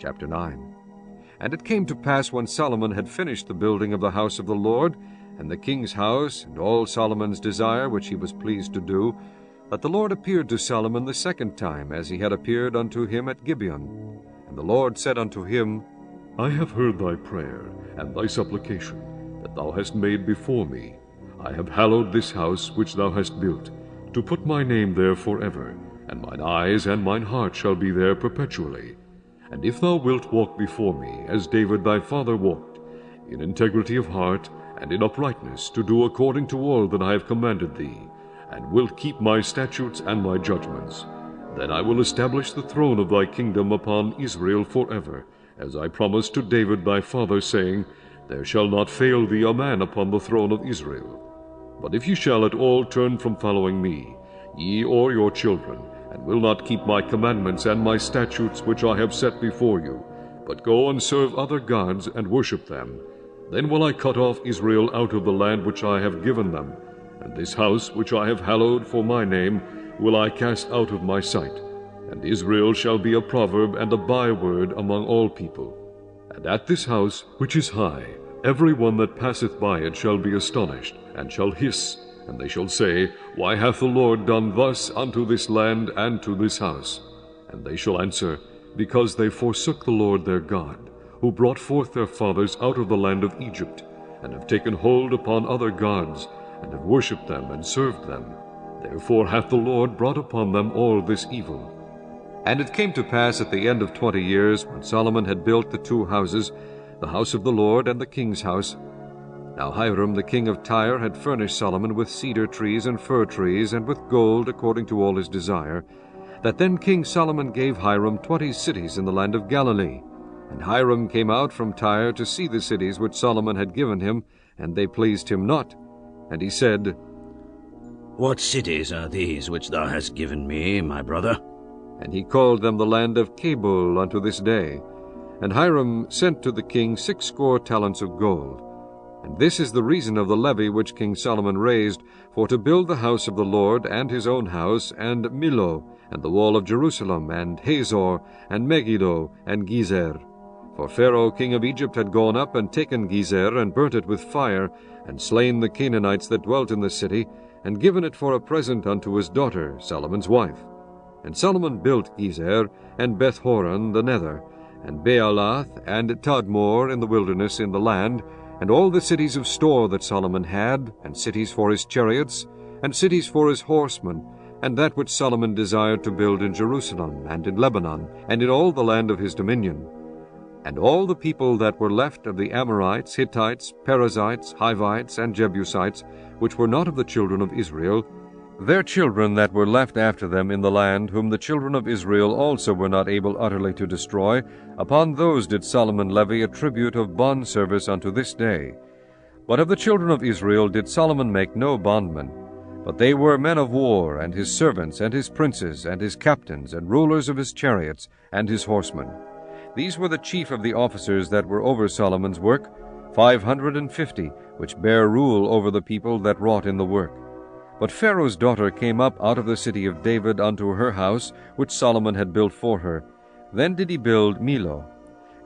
Chapter 9 And it came to pass when Solomon had finished the building of the house of the Lord, and the king's house, and all Solomon's desire which he was pleased to do, that the Lord appeared to Solomon the second time, as he had appeared unto him at Gibeon. And the Lord said unto him, I have heard thy prayer, and thy supplication, that thou hast made before me. I have hallowed this house which thou hast built, to put my name there for ever, and mine eyes and mine heart shall be there perpetually. And if thou wilt walk before me, as David thy father walked, in integrity of heart, and in uprightness, to do according to all that I have commanded thee, and wilt keep my statutes and my judgments, then I will establish the throne of thy kingdom upon Israel forever, as I promised to David thy father, saying, There shall not fail thee a man upon the throne of Israel. But if ye shall at all turn from following me, ye or your children, and will not keep my commandments and my statutes which I have set before you, but go and serve other gods and worship them, then will I cut off Israel out of the land which I have given them, and this house which I have hallowed for my name will I cast out of my sight. And Israel shall be a proverb and a byword among all people. And at this house, which is high, every one that passeth by it shall be astonished, and shall hiss, and they shall say, Why hath the Lord done thus unto this land and to this house? And they shall answer, Because they forsook the Lord their God, who brought forth their fathers out of the land of Egypt, and have taken hold upon other gods, and have worshipped them and served them. Therefore hath the Lord brought upon them all this evil. And it came to pass at the end of twenty years, when Solomon had built the two houses, the house of the Lord and the king's house. Now Hiram the king of Tyre had furnished Solomon with cedar trees and fir trees, and with gold according to all his desire, that then King Solomon gave Hiram twenty cities in the land of Galilee. And Hiram came out from Tyre to see the cities which Solomon had given him, and they pleased him not. And he said, What cities are these which thou hast given me, my brother? And he called them the land of Cabul unto this day. And Hiram sent to the king sixscore talents of gold. And this is the reason of the levy which King Solomon raised, for to build the house of the Lord, and his own house, and Millo, and the wall of Jerusalem, and Hazor, and Megiddo, and Gezer. For Pharaoh king of Egypt had gone up and taken Gezer, and burnt it with fire, and slain the Canaanites that dwelt in the city, and given it for a present unto his daughter, Solomon's wife. And Solomon built Gezer, and Bethhoron the nether, and Baalath, and Tadmor in the wilderness in the land, and all the cities of store that Solomon had, and cities for his chariots, and cities for his horsemen, and that which Solomon desired to build in Jerusalem, and in Lebanon, and in all the land of his dominion. And all the people that were left of the Amorites, Hittites, Perizzites, Hivites, and Jebusites, which were not of the children of Israel, their children that were left after them in the land, whom the children of Israel also were not able utterly to destroy, upon those did Solomon levy a tribute of bond service unto this day. But of the children of Israel did Solomon make no bondmen, but they were men of war, and his servants, and his princes, and his captains, and rulers of his chariots, and his horsemen. These were the chief of the officers that were over Solomon's work, five hundred and fifty, which bare rule over the people that wrought in the work. But Pharaoh's daughter came up out of the city of David unto her house, which Solomon had built for her. Then did he build Millo.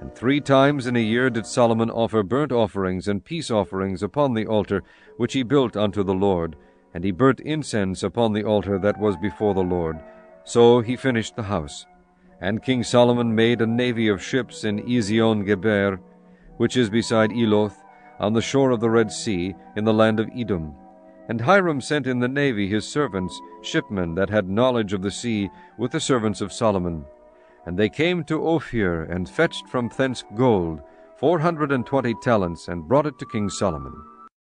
And three times in a year did Solomon offer burnt offerings and peace offerings upon the altar which he built unto the Lord, and he burnt incense upon the altar that was before the Lord. So he finished the house. And King Solomon made a navy of ships in Ezion Geber, which is beside Eloth, on the shore of the Red Sea, in the land of Edom. And Hiram sent in the navy his servants, shipmen that had knowledge of the sea, with the servants of Solomon. And they came to Ophir, and fetched from thence gold, four hundred and twenty talents, and brought it to King Solomon.